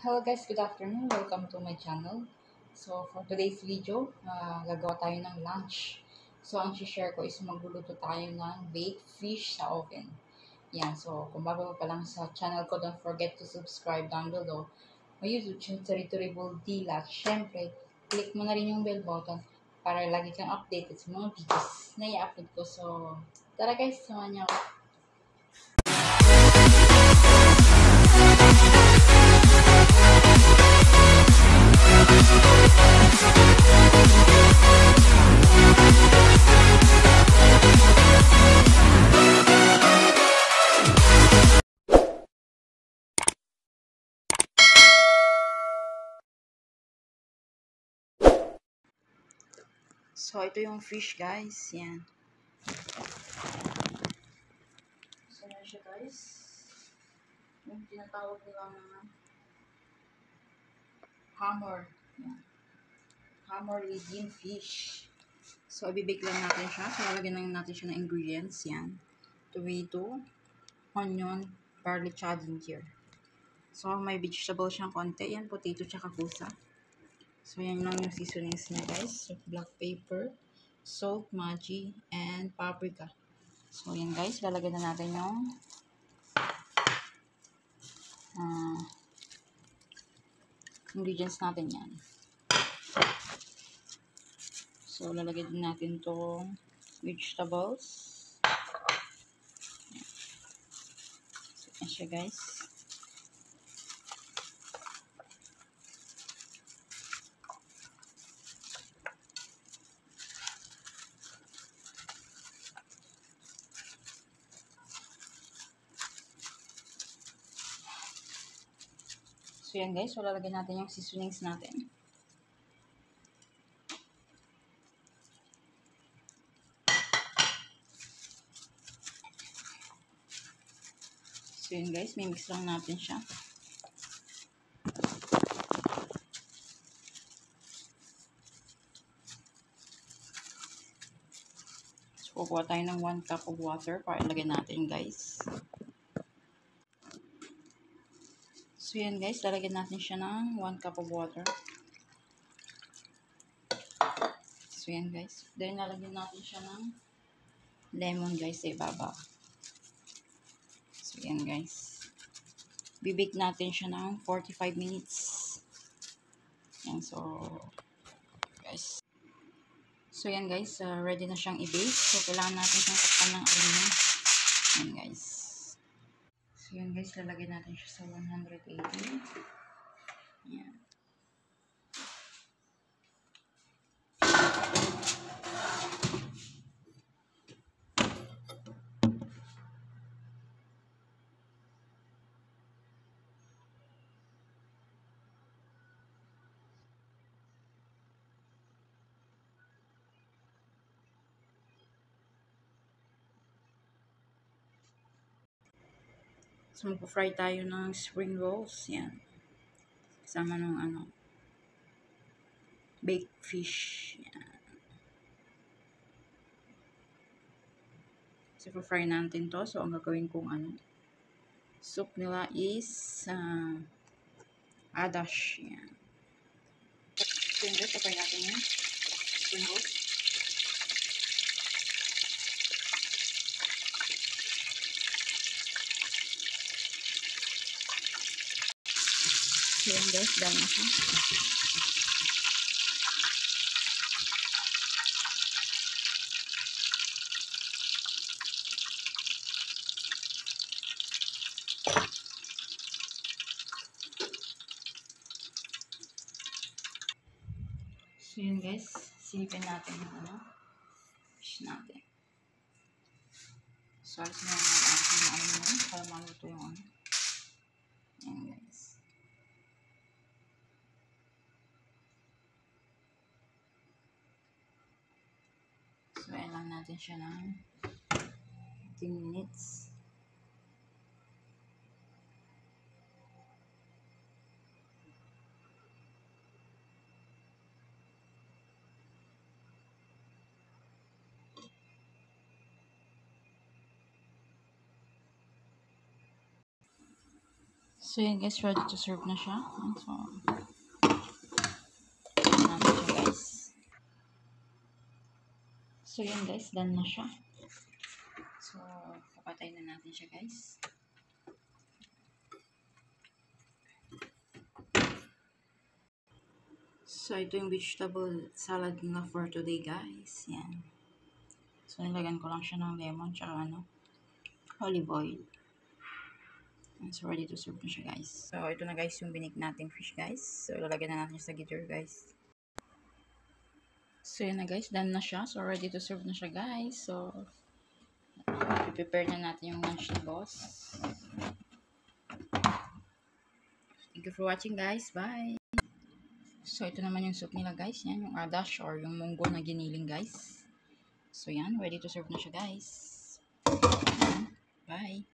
Hello guys, good afternoon. Welcome to my channel. So, for today's video, uh, gagawa tayo ng lunch. So, ang share ko is magluluto tayo ng baked fish sa oven. Yan, so, kung bago pa lang sa channel ko, don't forget to subscribe down below. My YouTube channel, Territoriable Dilat. Siyempre, click mo na rin yung bell button para lagi kang updated sa mga videos na i-upload ko. So, tara guys, samahan niyo ako. So, ito yung fish, guys. Yan. So, yan siya, guys. Yung tinatawag nilang hammer. Yan. Hammer legume fish. So, ibibake lang natin siya. So, lalagyan lang natin siya ng ingredients. Yan. Tomato, onion, garlic, tsaka ginger. So, may vegetable siyang konti. Yan, potato, tsaka pusa. So, yan lang yung seasonings niya, guys. So, black pepper, salt, maji, and paprika. So, yan, guys. Lalagyan na natin yung uh, ingredients natin yan. So, lalagyan din natin itong vegetables. So, yan siya, guys. So, yan guys. So, lalagyan natin yung seasonings natin. So, yan guys. May mix lang natin siya. So, kukuha tayo ng 1 cup of water para ilagay natin guys. So, yan guys, lalagyan natin siya ng 1 cup of water. So, yan guys. Then, lalagyan natin siya ng lemon guys sa ibabaw. Yan guys. Bibake natin siya ng 45 minutes. Yan, so, guys. So, yan guys, uh, ready na siyang i-bake. So, kailangan natin siyang takpan ng aluminum. Yan guys. So, yan guys, lalagyan natin siya sa 180. Yan. So, magpa-fry tayo ng spring rolls. Yan. Kasama ng ano, baked fish. Yan. So, pa-fry natin to. So, ang gagawin kong ano, soup nila is uh, adash. Yan. Yun guys, pa-fry natin yung spring rolls. So, yan guys, dahil na siya. So, yun guys, silipin natin yung ano, fish natin. So, alis na yung. Natin siya ng 10 minutes. So yan guys, ready to serve na siya. So, So yan guys, done na siya. So, papatay na natin siya guys. So, ito yung vegetable salad na for today guys. Yan. So, nilagyan ko lang siya ng lemon tsaka ano, olive oil. And so, ready to serve na siya, guys. So, ito na, guys, yung binig nating fish, guys. So, lalagyan na natin siya sa gitter, guys. So, yun na, guys. Done na siya. So, ready to serve na siya, guys. So, prepare na natin yung lunch ni boss. Thank you for watching, guys. Bye! So, ito naman yung soup nila, guys. Yan, yung adash or yung munggo na giniling, guys. So, yan. Ready to serve na siya, guys. Bye!